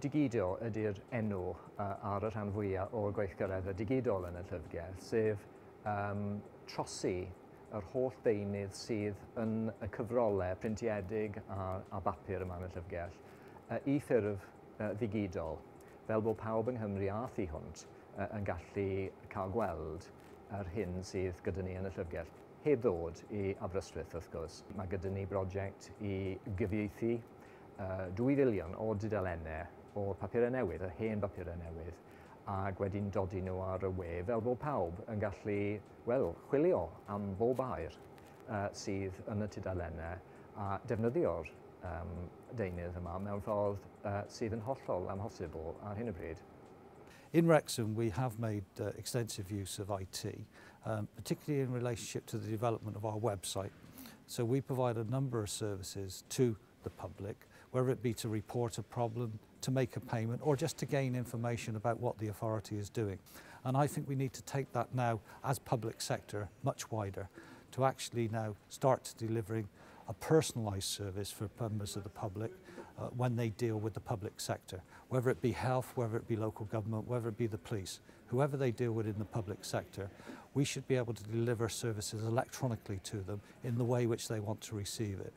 digidol ydy'r enw uh, ar y rhan fwyaf o'r gweithgareddau digidol yn y llyfrgell, sef um, trosi yr holl deunydd sydd yn y cyfrolau printiedig a, a bapur yma yn y llyfrgell uh, i ffurf uh, ddigidol, fel bod pawb yng Nghymru a thu hwnt uh, yn gallu cael gweld yr hyn sydd gyda ni yn y llyfrgell. Heb ddod i Aberystwyth, wrth gwrs, mae gyda ni brosiect i gyfieithu uh, 2 filiwn o dudalennau o'r papurau newydd, y hen papurau newydd, ac wedi'n dodi nhw ar y we fel bod pawb yn gallu, wel, chwilio am bob air uh, sydd yn y tudalennau a defnyddio'r um, deunydd yma mewn ffordd uh, sydd yn hollol amhosibl ar hyn o bryd. In Wrexham, we have made uh, extensive use of IT, um, particularly in relationship to the development of our website. So we provide a number of services to the public whether it be to report a problem, to make a payment, or just to gain information about what the authority is doing. And I think we need to take that now as public sector much wider to actually now start delivering a personalised service for members of the public uh, when they deal with the public sector, whether it be health, whether it be local government, whether it be the police, whoever they deal with in the public sector, we should be able to deliver services electronically to them in the way which they want to receive it.